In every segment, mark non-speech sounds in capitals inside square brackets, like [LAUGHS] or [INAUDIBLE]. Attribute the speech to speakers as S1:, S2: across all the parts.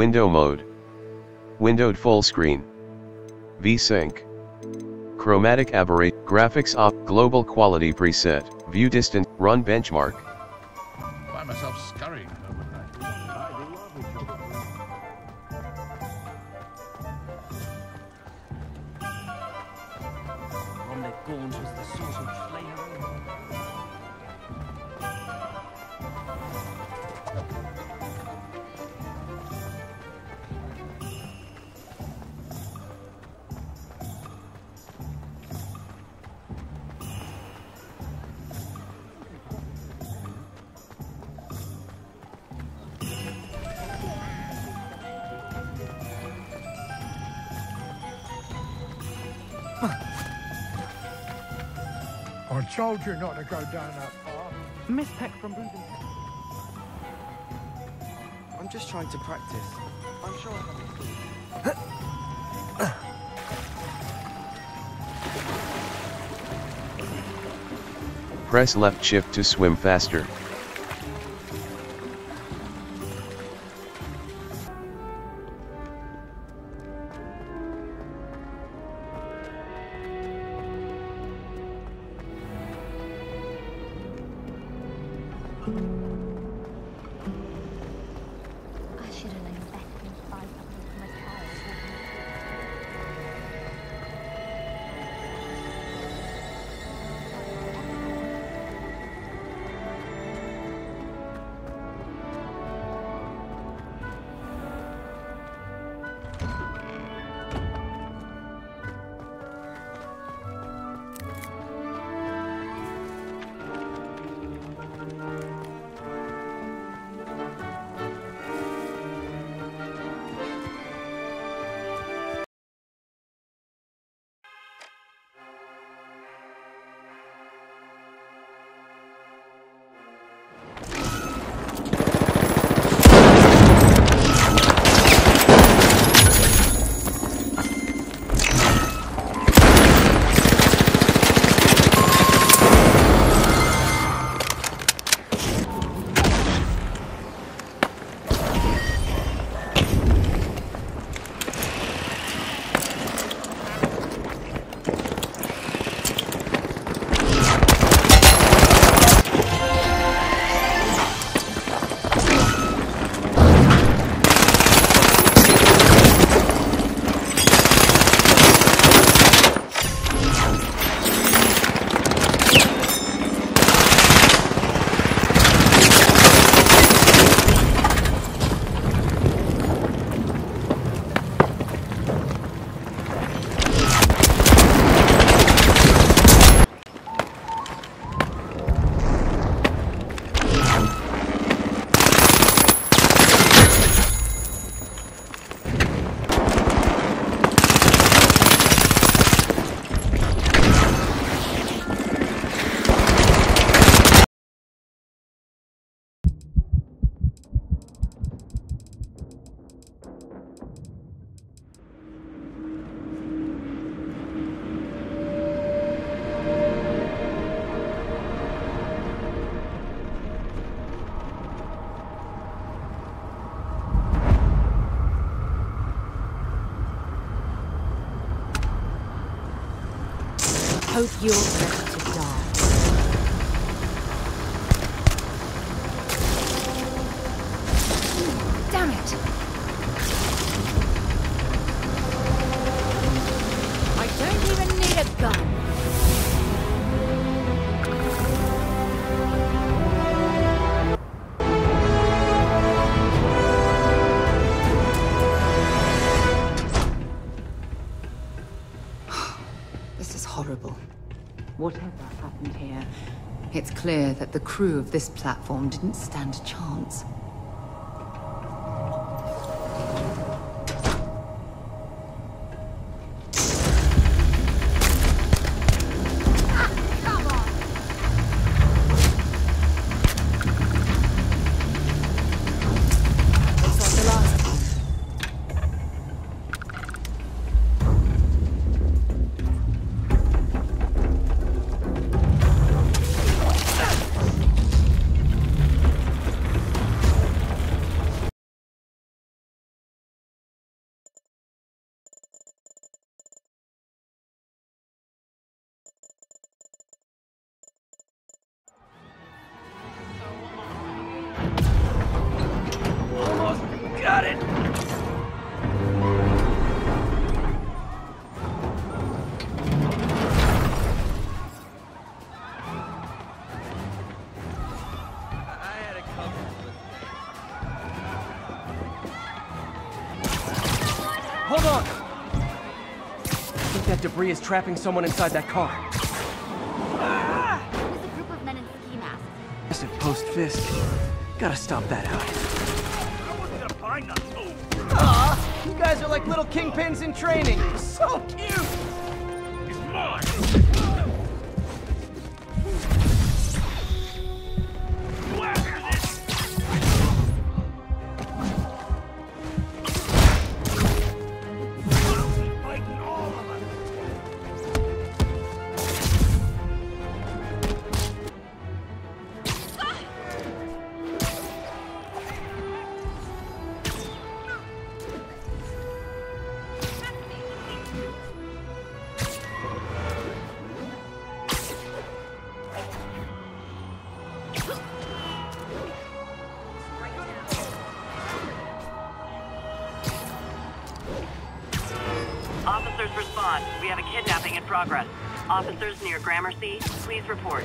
S1: Window mode. Windowed full screen. VSync. Chromatic aberrate, graphics op, global quality preset, view distance, run benchmark.
S2: Told you not to go down that far.
S3: Miss Peck from Breeden.
S4: I'm just trying to practice. I'm sure I have.
S1: Press left shift to swim faster.
S5: Hope you're
S6: Whatever happened here, it's clear that the crew of this platform didn't stand a chance.
S4: Debris is trapping someone inside that car.
S7: There's a group of men in ski masks.
S4: Massive post fist. Gotta stop that out. Aw, ah, you guys are like little kingpins in training. So cute.
S8: Progress. Officers near Gramercy, please report.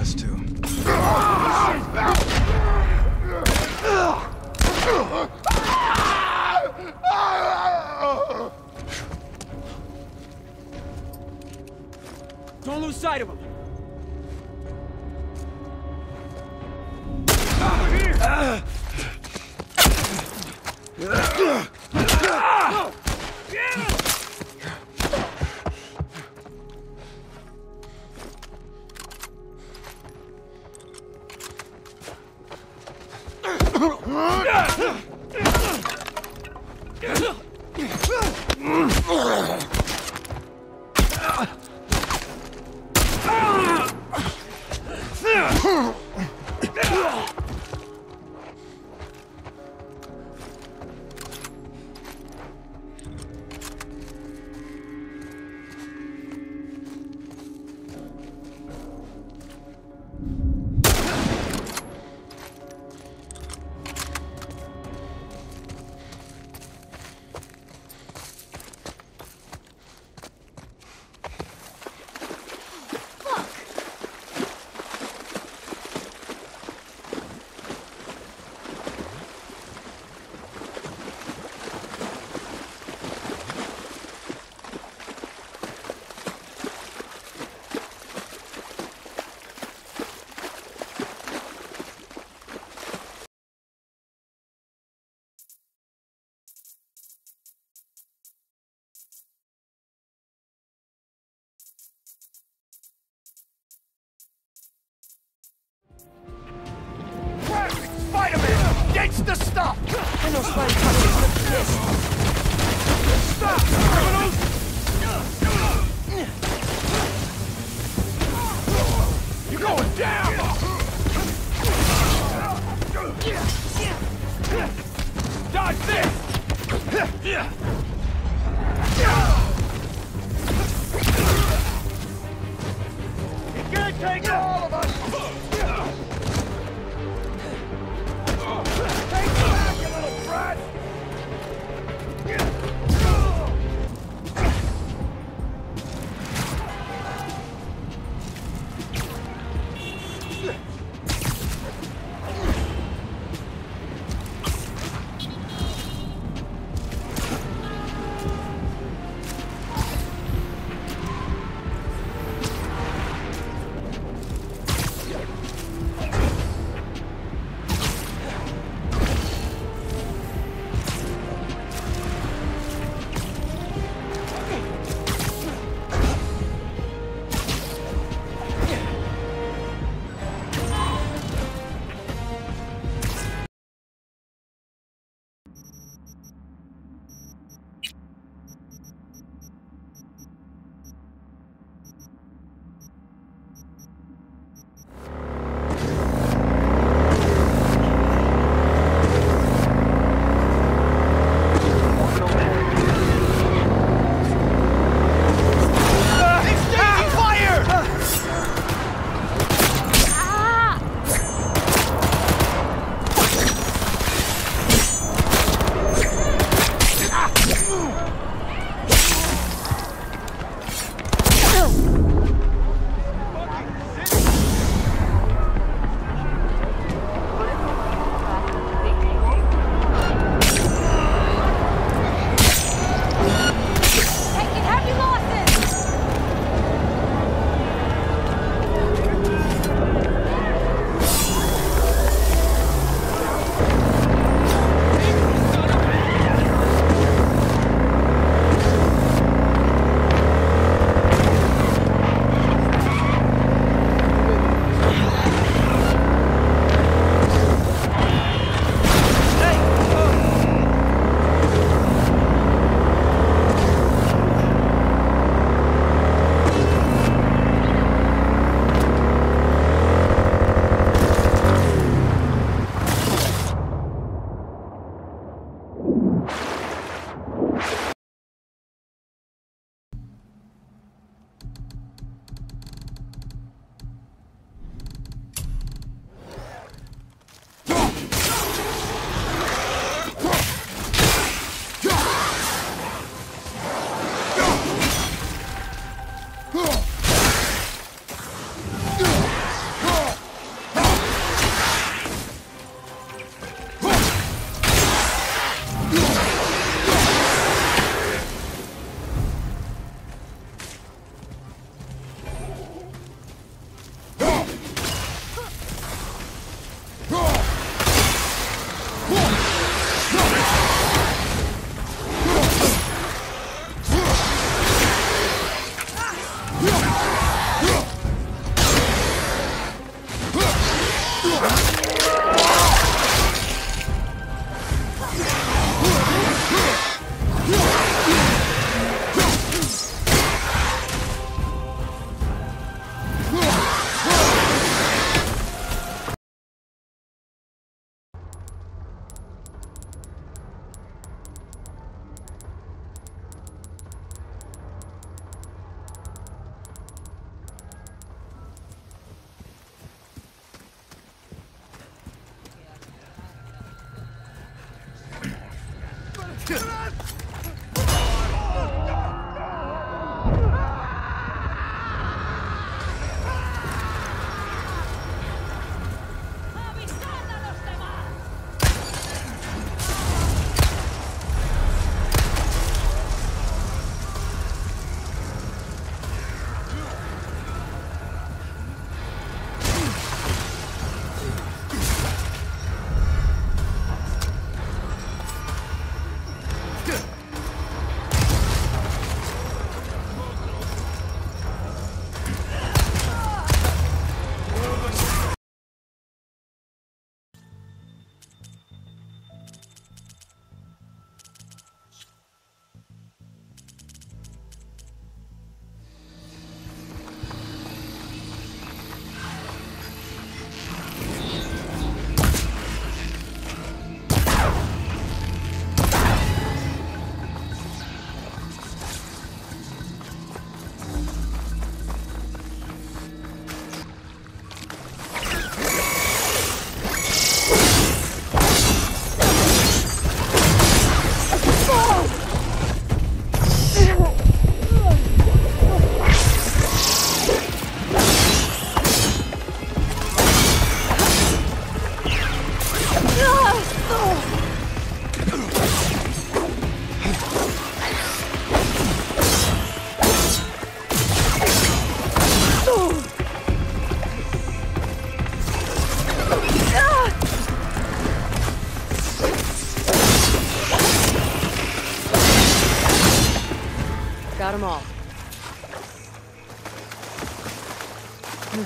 S9: Last two.
S4: Don't lose sight of him.
S2: Dodge this! Gonna take all of us! Take back, you little brat!
S10: Got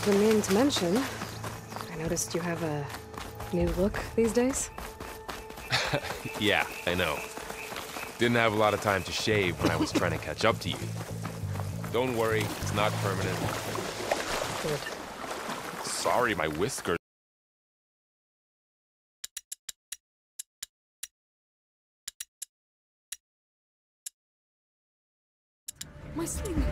S10: I've been meaning to mention, I noticed you have a new look these days. [LAUGHS]
S11: Yeah, I know. Didn't have a lot of time to shave when I was trying to catch up to you. Don't worry, it's not permanent.
S10: Good.
S11: Sorry, my whiskers.
S10: My sling.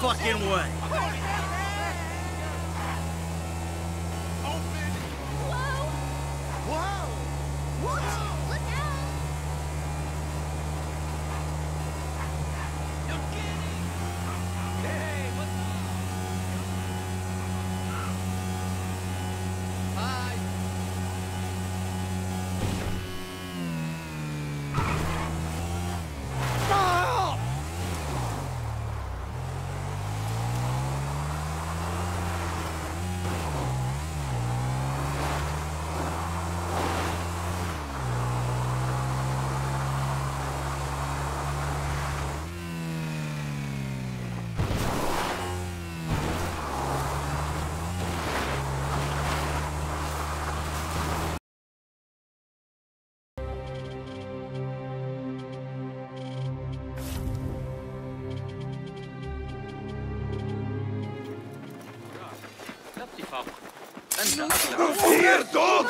S12: Fucking way.
S2: Here, dog!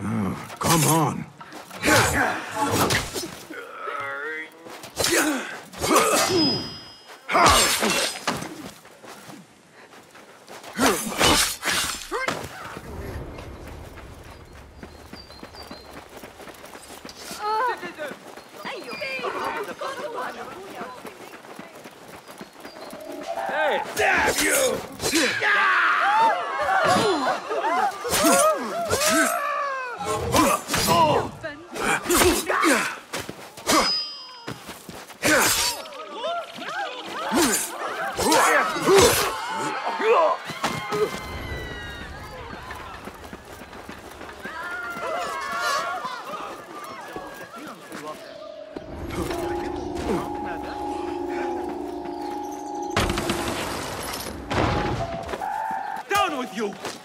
S9: Oh, come on.
S2: Hey, damn you! Down with you!